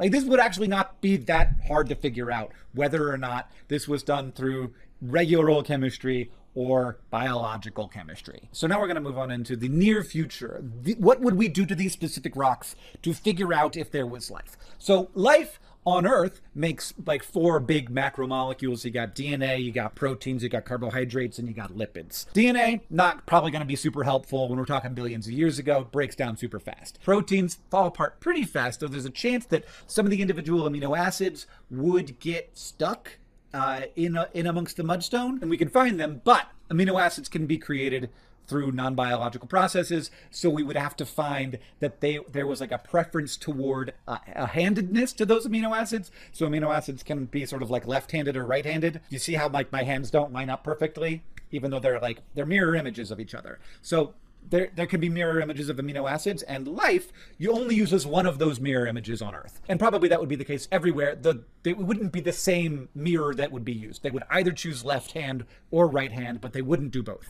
Like this would actually not be that hard to figure out whether or not this was done through regular old chemistry or biological chemistry. So now we're going to move on into the near future. The, what would we do to these specific rocks to figure out if there was life? So life on Earth makes like four big macromolecules. You got DNA, you got proteins, you got carbohydrates, and you got lipids. DNA, not probably going to be super helpful when we're talking billions of years ago, breaks down super fast. Proteins fall apart pretty fast, though there's a chance that some of the individual amino acids would get stuck uh, in, a, in amongst the mudstone, and we can find them, but amino acids can be created through non-biological processes. So we would have to find that they there was like a preference toward uh, a handedness to those amino acids. So amino acids can be sort of like left-handed or right-handed. You see how like my hands don't line up perfectly, even though they're like they're mirror images of each other. So there, there can be mirror images of amino acids and life you only uses one of those mirror images on earth. And probably that would be the case everywhere. The it wouldn't be the same mirror that would be used. They would either choose left hand or right hand but they wouldn't do both